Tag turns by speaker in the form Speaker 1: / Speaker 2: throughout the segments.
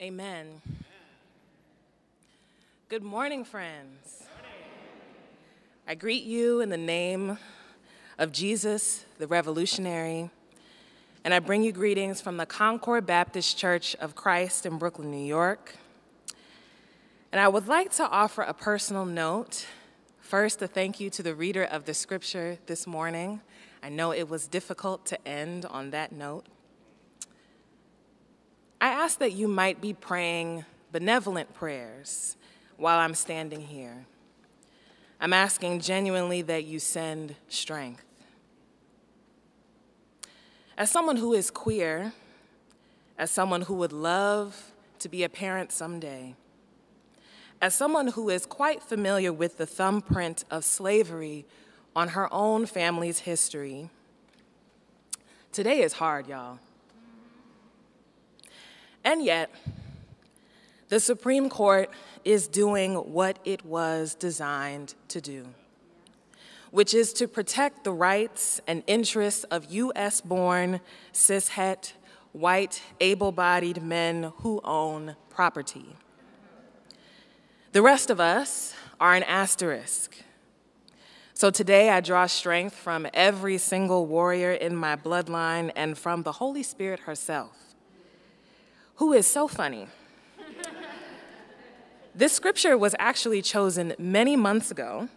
Speaker 1: Amen. Good morning, friends. I greet you in the name of Jesus, the revolutionary, and I bring you greetings from the Concord Baptist Church of Christ in Brooklyn, New York. And I would like to offer a personal note. First, a thank you to the reader of the scripture this morning. I know it was difficult to end on that note. I ask that you might be praying benevolent prayers while I'm standing here. I'm asking genuinely that you send strength. As someone who is queer, as someone who would love to be a parent someday, as someone who is quite familiar with the thumbprint of slavery on her own family's history, today is hard, y'all. And yet, the Supreme Court is doing what it was designed to do, which is to protect the rights and interests of US born, cishet, white, able bodied men who own property. The rest of us are an asterisk. So today I draw strength from every single warrior in my bloodline and from the Holy Spirit herself who is so funny. this scripture was actually chosen many months ago,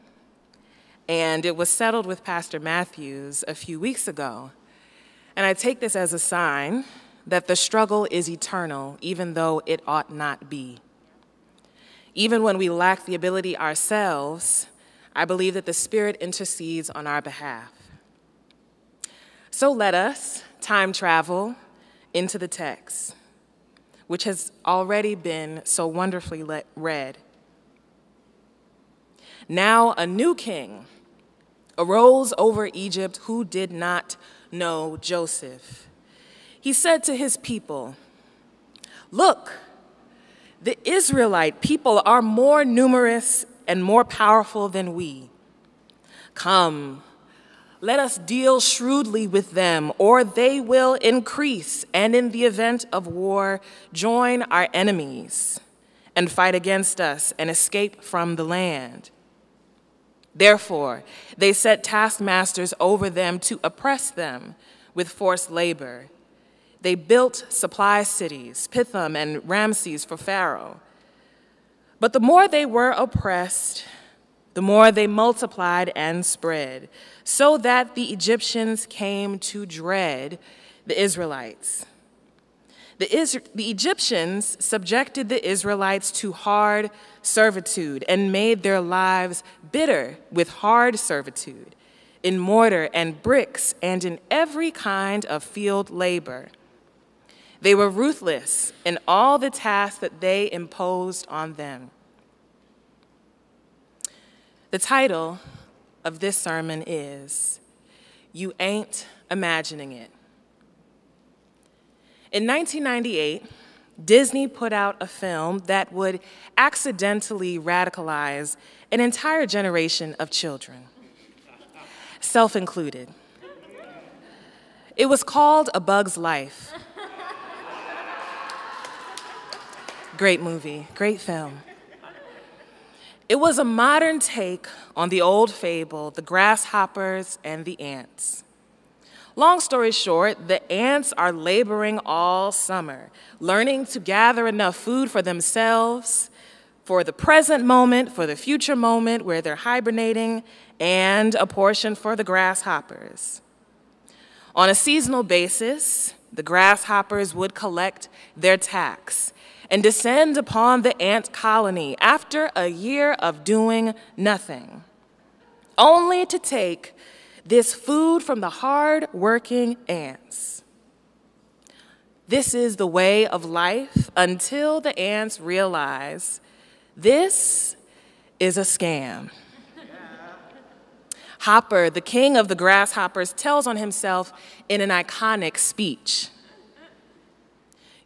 Speaker 1: and it was settled with Pastor Matthews a few weeks ago. And I take this as a sign that the struggle is eternal, even though it ought not be. Even when we lack the ability ourselves, I believe that the Spirit intercedes on our behalf. So let us time travel into the text which has already been so wonderfully read. Now a new king arose over Egypt who did not know Joseph. He said to his people, Look, the Israelite people are more numerous and more powerful than we. Come, let us deal shrewdly with them, or they will increase, and in the event of war, join our enemies and fight against us and escape from the land. Therefore, they set taskmasters over them to oppress them with forced labor. They built supply cities, Pithom and Ramses for Pharaoh. But the more they were oppressed, the more they multiplied and spread, so that the Egyptians came to dread the Israelites. The, Is- the, Egyptians subjected the Israelites to hard servitude and made their lives bitter with hard servitude, in mortar and bricks and in every kind of field labor. They were ruthless in all the tasks that they imposed on them. The title of this sermon is You Ain't Imagining It. In 1998, Disney put out a film that would accidentally radicalize an entire generation of children, self included. It was called A Bug's Life. Great movie, great film. It was a modern take on the old fable, the grasshoppers and the ants. Long story short, the ants are laboring all summer, learning to gather enough food for themselves, for the present moment, for the future moment where they're hibernating, and a portion for the grasshoppers. On a seasonal basis, the grasshoppers would collect their tax and descend upon the ant colony after a year of doing nothing, only to take this food from the hard working ants. This is the way of life until the ants realize this is a scam. Hopper, the king of the grasshoppers, tells on himself in an iconic speech.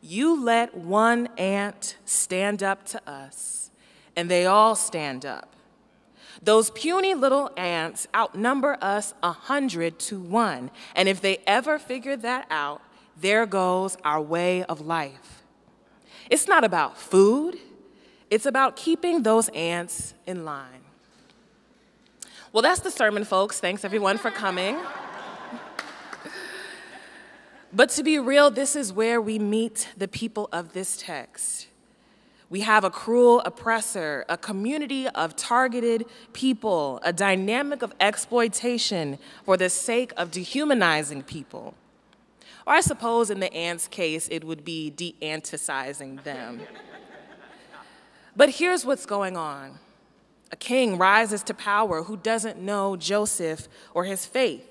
Speaker 1: You let one ant stand up to us, and they all stand up. Those puny little ants outnumber us a hundred to one, and if they ever figure that out, there goes our way of life. It's not about food, it's about keeping those ants in line. Well, that's the sermon, folks. Thanks everyone for coming. But to be real, this is where we meet the people of this text. We have a cruel oppressor, a community of targeted people, a dynamic of exploitation for the sake of dehumanizing people. Or I suppose in the ants' case, it would be de-anticizing them. but here's what's going on. A king rises to power who doesn't know Joseph or his faith.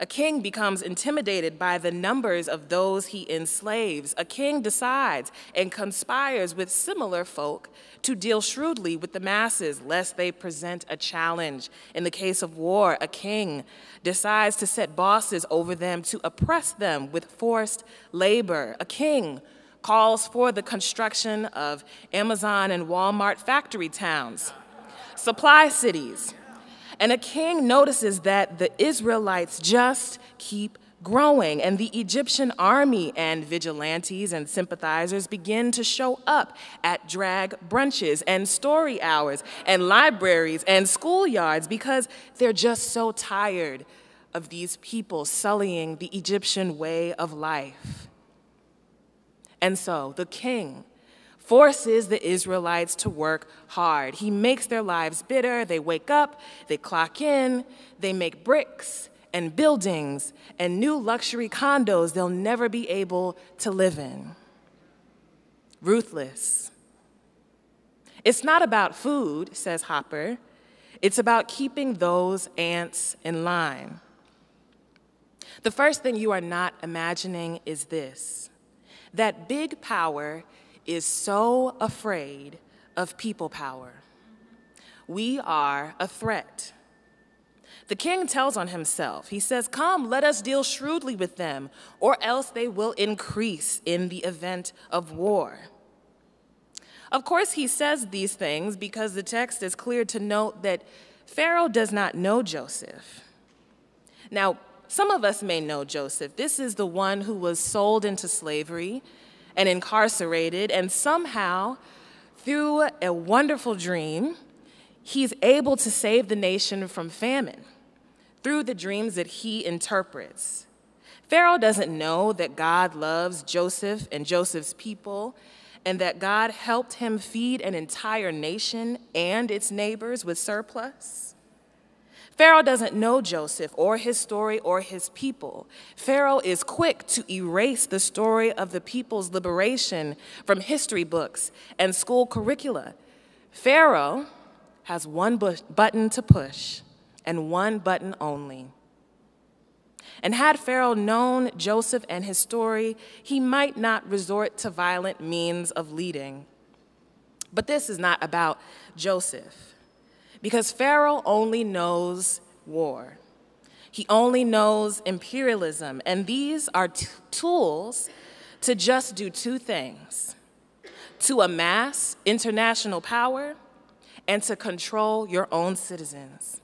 Speaker 1: A king becomes intimidated by the numbers of those he enslaves. A king decides and conspires with similar folk to deal shrewdly with the masses, lest they present a challenge. In the case of war, a king decides to set bosses over them to oppress them with forced labor. A king calls for the construction of Amazon and Walmart factory towns, supply cities and a king notices that the Israelites just keep growing, and the Egyptian army and vigilantes and sympathizers begin to show up at drag brunches and story hours and libraries and schoolyards because they're just so tired of these people sullying the Egyptian way of life. And so the king forces the Israelites to work hard. He makes their lives bitter. They wake up, they clock in, they make bricks and buildings and new luxury condos they'll never be able to live in. Ruthless. It's not about food, says Hopper. It's about keeping those ants in line. The first thing you are not imagining is this that big power is so afraid of people power. We are a threat. The king tells on himself. He says, Come, let us deal shrewdly with them, or else they will increase in the event of war. Of course, he says these things because the text is clear to note that Pharaoh does not know Joseph. Now, some of us may know Joseph. This is the one who was sold into slavery and incarcerated, and somehow, through a wonderful dream, he's able to save the nation from famine through the dreams that he interprets. Pharaoh doesn't know that God loves Joseph and Joseph's people, and that God helped him feed an entire nation and its neighbors with surplus. Pharaoh doesn't know Joseph or his story or his people. Pharaoh is quick to erase the story of the people's liberation from history books and school curricula. Pharaoh has one button to push and one button only. And had Pharaoh known Joseph and his story, he might not resort to violent means of leading. But this is not about Joseph because Pharaoh only knows war. He only knows imperialism, and these are tools to just do two things to amass international power and to control your own citizens.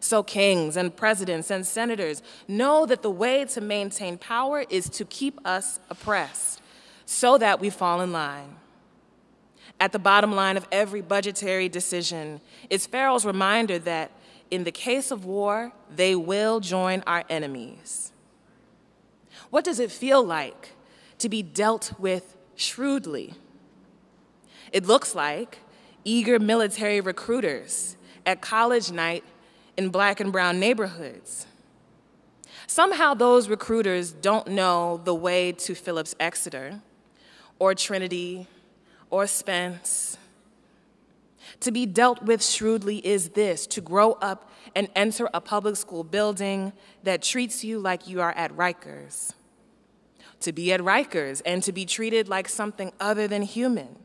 Speaker 1: So, kings and presidents and senators know that the way to maintain power is to keep us oppressed so that we fall in line. At the bottom line of every budgetary decision is Pharaoh's reminder that in the case of war, they will join our enemies. What does it feel like to be dealt with shrewdly? It looks like eager military recruiters at college night in black and brown neighborhoods. Somehow, those recruiters don't know the way to Phillips Exeter or Trinity or Spence. To be dealt with shrewdly is this to grow up and enter a public school building that treats you like you are at Rikers. To be at Rikers and to be treated like something other than human.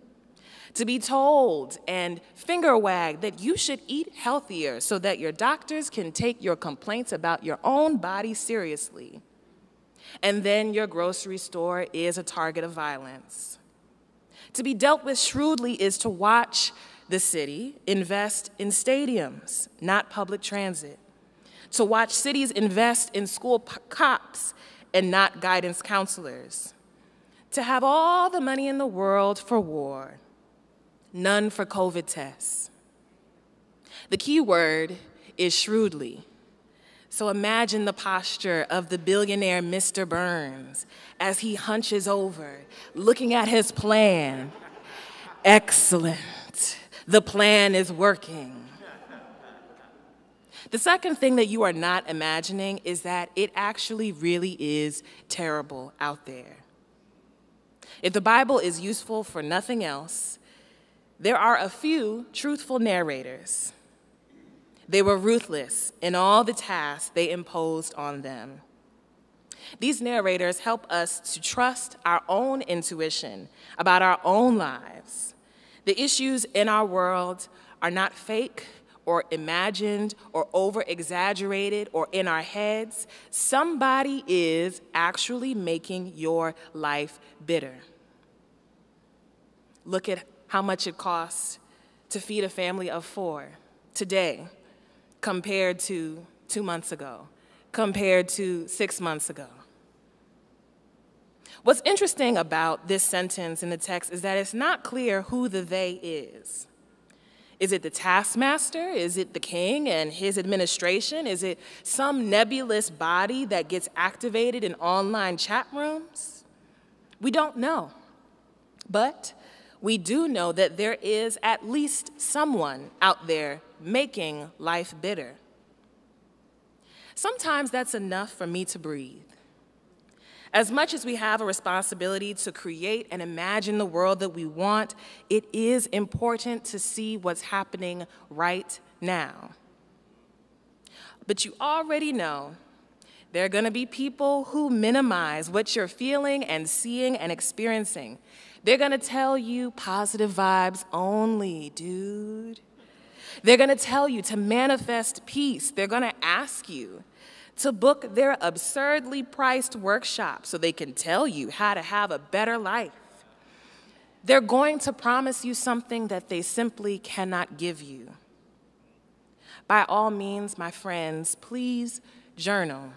Speaker 1: To be told and finger wagged that you should eat healthier so that your doctors can take your complaints about your own body seriously. And then your grocery store is a target of violence. To be dealt with shrewdly is to watch the city invest in stadiums, not public transit. To watch cities invest in school cops and not guidance counselors. to have all the money in the world for war, none for COVID tests. The key word is shrewdly. So imagine the posture of the billionaire Mr. Burns as he hunches over, looking at his plan. Excellent. The plan is working. The second thing that you are not imagining is that it actually really is terrible out there. If the Bible is useful for nothing else, there are a few truthful narrators. They were ruthless in all the tasks they imposed on them. These narrators help us to trust our own intuition about our own lives. The issues in our world are not fake or imagined or over exaggerated or in our heads. Somebody is actually making your life bitter. Look at how much it costs to feed a family of four today compared to two months ago, compared to six months ago. What's interesting about this sentence in the text is that it's not clear who the they is. Is it the taskmaster? Is it the king and his administration? Is it some nebulous body that gets activated in online chat rooms? We don't know. But we do know that there is at least someone out there making life bitter. Sometimes that's enough for me to breathe. As much as we have a responsibility to create and imagine the world that we want, it is important to see what's happening right now. But you already know there are going to be people who minimize what you're feeling and seeing and experiencing. They're going to tell you positive vibes only, dude. They're going to tell you to manifest peace. They're going to ask you to book their absurdly priced workshop so they can tell you how to have a better life. They're going to promise you something that they simply cannot give you. By all means, my friends, please journal.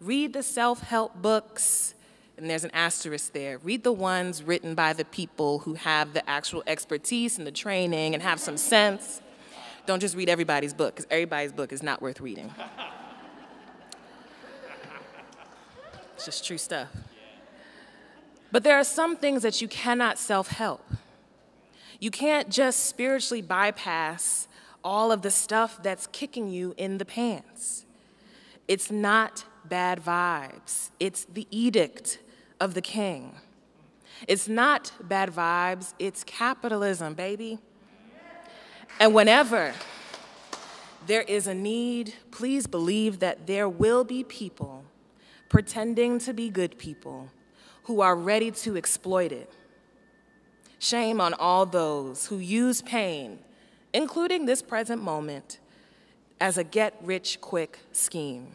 Speaker 1: Read the self help books, and there's an asterisk there. Read the ones written by the people who have the actual expertise and the training and have some sense. Don't just read everybody's book, because everybody's book is not worth reading. It's just true stuff. But there are some things that you cannot self help. You can't just spiritually bypass all of the stuff that's kicking you in the pants. It's not bad vibes, it's the edict of the king. It's not bad vibes, it's capitalism, baby. And whenever there is a need, please believe that there will be people pretending to be good people who are ready to exploit it. Shame on all those who use pain, including this present moment, as a get rich quick scheme.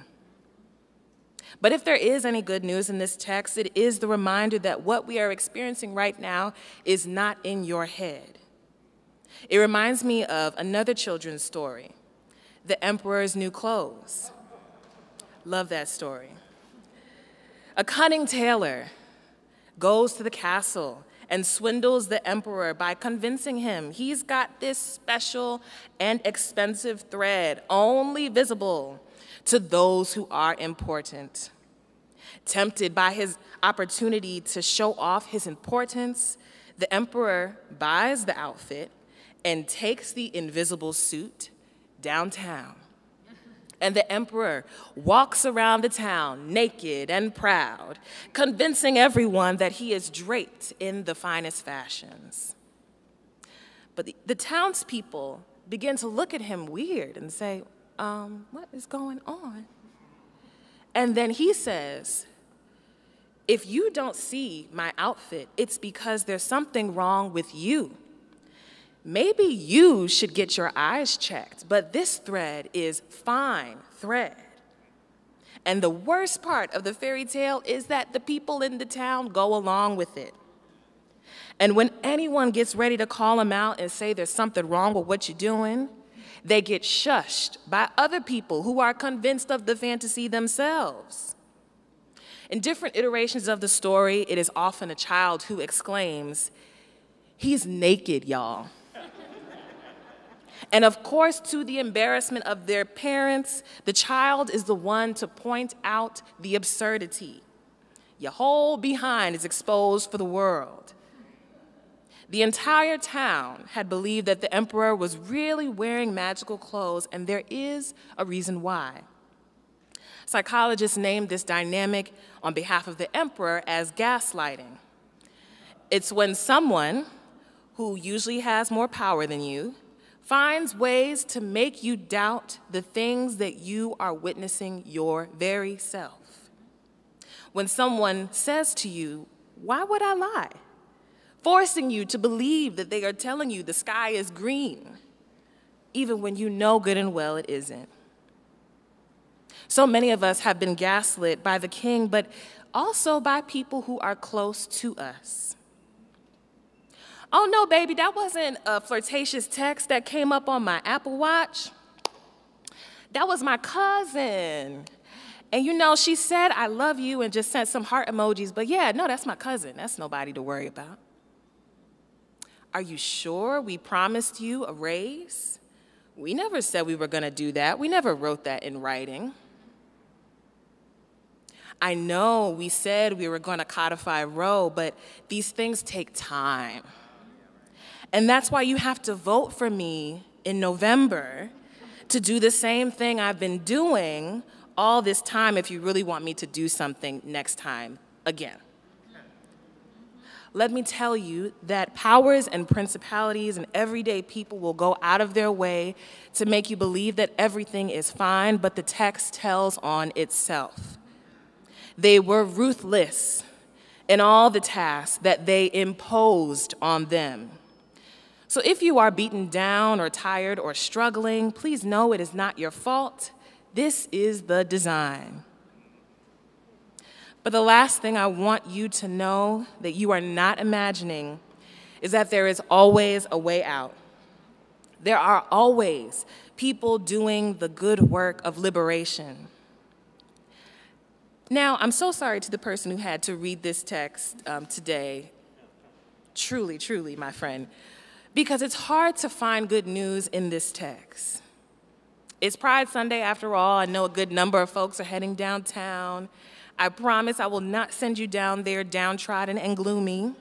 Speaker 1: But if there is any good news in this text, it is the reminder that what we are experiencing right now is not in your head. It reminds me of another children's story, The Emperor's New Clothes. Love that story. A cunning tailor goes to the castle and swindles the emperor by convincing him he's got this special and expensive thread only visible to those who are important. Tempted by his opportunity to show off his importance, the emperor buys the outfit and takes the invisible suit downtown and the emperor walks around the town naked and proud, convincing everyone that he is draped in the finest fashions. But the, the townspeople begin to look at him weird and say, um, What is going on? And then he says, If you don't see my outfit, it's because there's something wrong with you maybe you should get your eyes checked, but this thread is fine thread. And the worst part of the fairy tale is that the people in the town go along with it. And when anyone gets ready to call them out and say there's something wrong with what you're doing, they get shushed by other people who are convinced of the fantasy themselves. In different iterations of the story, it is often a child who exclaims, He's naked, y'all. And of course, to the embarrassment of their parents, the child is the one to point out the absurdity. Your whole behind is exposed for the world. The entire town had believed that the emperor was really wearing magical clothes, and there is a reason why. Psychologists named this dynamic on behalf of the emperor as gaslighting. It's when someone who usually has more power than you finds ways to make you doubt the things that you are witnessing your very self. When someone says to you, Why would I lie? forcing you to believe that they are telling you the sky is green, even when you know good and well it isn't. So many of us have been gaslit by the king, but also by people who are close to us. Oh no, baby, that wasn't a flirtatious text that came up on my Apple Watch. That was my cousin. And you know, she said, I love you, and just sent some heart emojis, but yeah, no, that's my cousin. That's nobody to worry about. Are you sure we promised you a raise? We never said we were going to do that. We never wrote that in writing. I know we said we were going to codify Roe, but these things take time. And that's why you have to vote for me in November to do the same thing I've been doing all this time if you really want me to do something next time again. Let me tell you that powers and principalities and everyday people will go out of their way to make you believe that everything is fine, but the text tells on itself. They were ruthless in all the tasks that they imposed on them. So if you are beaten down or tired or struggling, please know it is not your fault. This is the design. But the last thing I want you to know that you are not imagining is that there is always a way out. There are always people doing the good work of liberation. Now, I'm so sorry to the person who had to read this text um, today. Truly, truly, my friend, because it's hard to find good news in this text. It's Pride Sunday after all. I know a good number of folks are heading downtown. I promise I will not send you down there downtrodden and gloomy.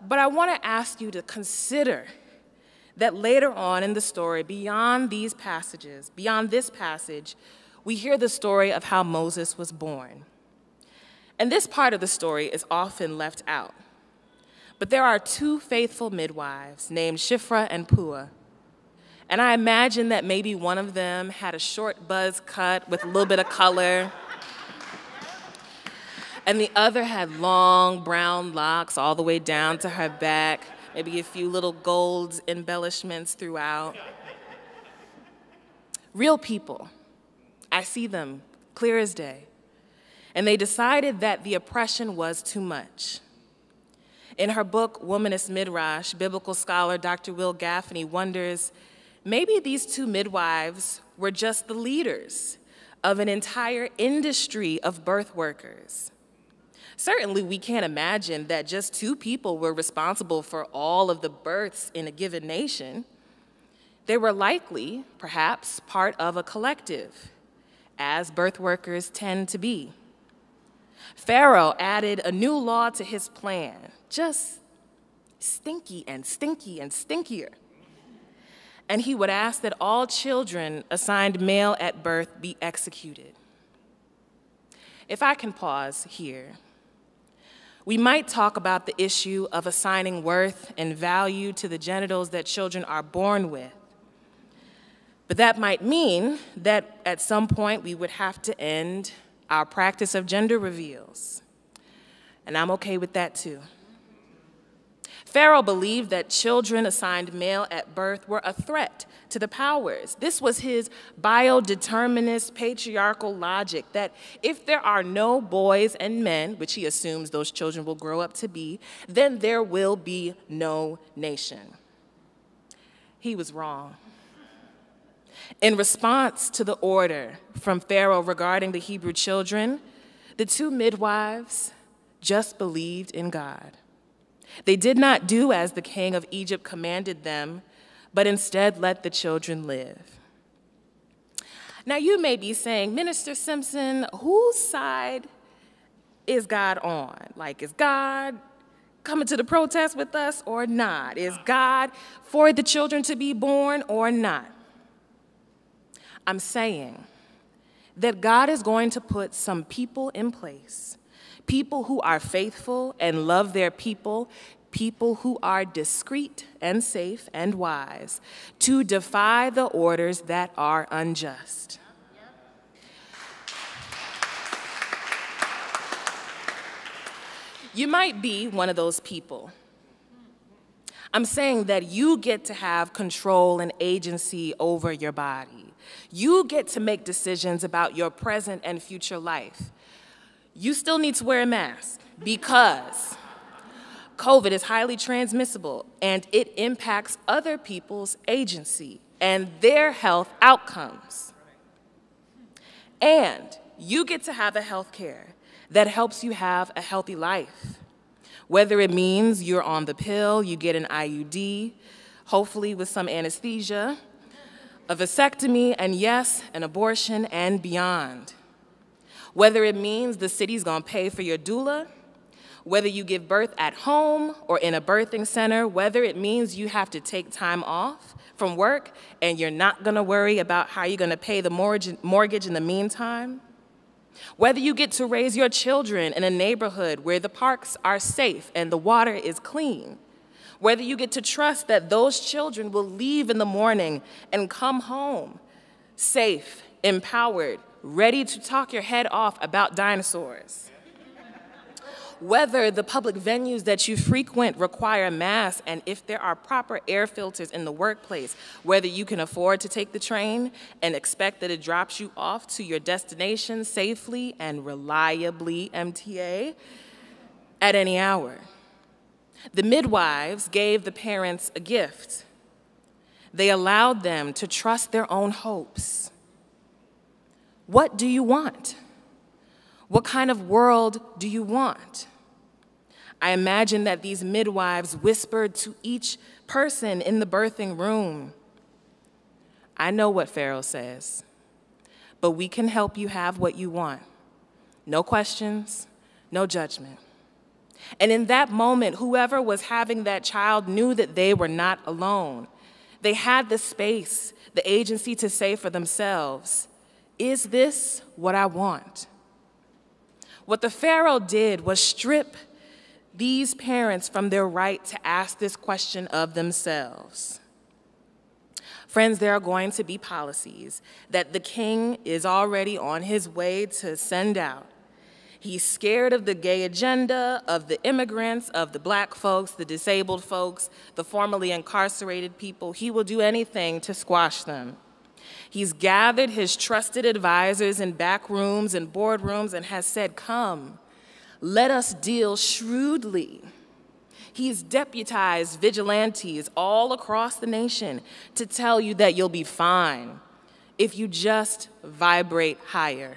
Speaker 1: But I want to ask you to consider that later on in the story, beyond these passages, beyond this passage, we hear the story of how Moses was born. And this part of the story is often left out. But there are two faithful midwives named Shifra and Puah. And I imagine that maybe one of them had a short buzz cut with a little bit of color. And the other had long brown locks all the way down to her back, maybe a few little gold embellishments throughout. Real people I see them clear as day. And they decided that the oppression was too much. In her book, Womanist Midrash, biblical scholar Dr. Wil Gafney wonders maybe these two midwives were just the leaders of an entire industry of birth workers. Certainly, we can't imagine that just two people were responsible for all of the births in a given nation. They were likely, perhaps, part of a collective as birth workers tend to be. Pharaoh added a new law to his plan, just stinky and stinky and stinkier. And he would ask that all children assigned male at birth be executed. If I can pause here, we might talk about the issue of assigning worth and value to the genitals that children are born with. But that might mean that at some point we would have to end our practice of gender reveals. And I'm okay with that too. Pharaoh believed that children assigned male at birth were a threat to the powers. This was his biodeterminist patriarchal logic that if there are no boys and men, which he assumes those children will grow up to be, then there will be no nation. He was wrong. In response to the order from Pharaoh regarding the Hebrew children, The two midwives just believed in God. They did not do as the king of Egypt commanded them, but instead let the children live. Now, you may be saying, Minister Simpson, whose side is God on? Like, is God coming to the protest with us or not? Is God for the children to be born or not? I'm saying that God is going to put some people in place, people who are faithful and love their people, people who are discreet and safe and wise, to defy the orders that are unjust. You might be one of those people. I'm saying that you get to have control and agency over your body. You get to make decisions about your present and future life. You still need to wear a mask because COVID is highly transmissible and it impacts other people's agency and their health outcomes. And you get to have a health care that helps you have a healthy life. Whether it means you're on the pill, you get an IUD, hopefully with some anesthesia, a vasectomy, and yes, an abortion and beyond. Whether it means the city's gonna pay for your doula, whether you give birth at home or in a birthing center, whether it means you have to take time off from work and you're not gonna worry about how you're gonna pay the mortgage in the meantime, whether you get to raise your children in a neighborhood where the parks are safe and the water is clean, whether you get to trust that those children will leave in the morning and come home safe, empowered, ready to talk your head off about dinosaurs whether the public venues that you frequent require masks and if there are proper air filters in the workplace, whether you can afford to take the train and expect that it drops you off to your destination safely and reliably, MTA, at any hour. The midwives gave the parents a gift. They allowed them to trust their own hopes. What do you want? What kind of world do you want? I imagine that these midwives whispered to each person in the birthing room I know what Pharaoh says, but we can help you have what you want. No questions, no judgment. And in that moment, whoever was having that child knew that they were not alone. They had the space, the agency to say for themselves, Is this what I want? What the Pharaoh did was strip these parents from their right to ask this question of themselves. Friends, there are going to be policies that the king is already on his way to send out. He's scared of the gay agenda, of the immigrants, of the black folks, the disabled folks, the formerly incarcerated people. He will do anything to squash them. He's gathered his trusted advisors in back rooms and boardrooms and has said, Come, let us deal shrewdly. He's deputized vigilantes all across the nation to tell you that you'll be fine if you just vibrate higher.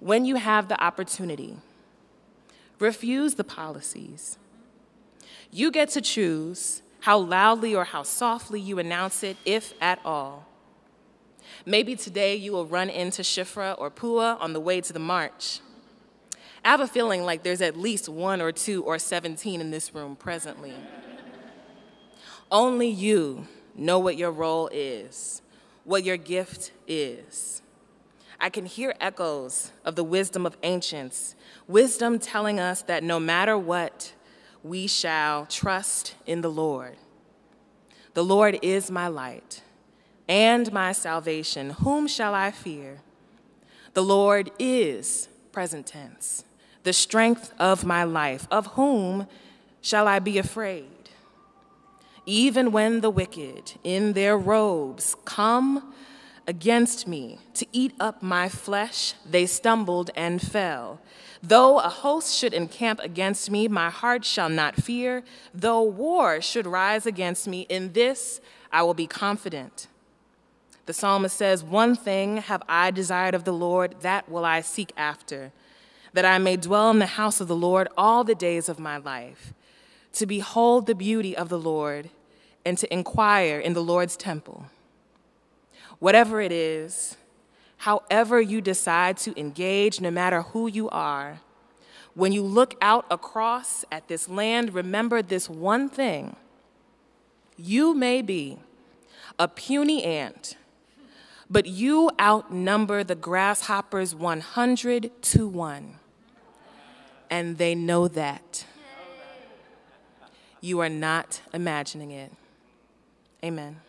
Speaker 1: When you have the opportunity, refuse the policies. You get to choose how loudly or how softly you announce it, if at all. Maybe today you will run into Shifra or Puah on the way to the march. I have a feeling like there's at least one or two or 17 in this room presently. Only you know what your role is, what your gift is. I can hear echoes of the wisdom of ancients, wisdom telling us that no matter what, we shall trust in the Lord. The Lord is my light and my salvation. Whom shall I fear? The Lord is present tense, the strength of my life. Of whom shall I be afraid? Even when the wicked in their robes come against me to eat up my flesh, they stumbled and fell. Though a host should encamp against me, my heart shall not fear. Though war should rise against me, in this I will be confident. The psalmist says, One thing have I desired of the Lord, that will I seek after, that I may dwell in the house of the Lord all the days of my life, to behold the beauty of the Lord and to inquire in the Lord's temple. Whatever it is, however you decide to engage, no matter who you are, when you look out across at this land, remember this one thing. You may be a puny ant but you outnumber the grasshoppers 100 to 1. And they know that. You are not imagining it. Amen.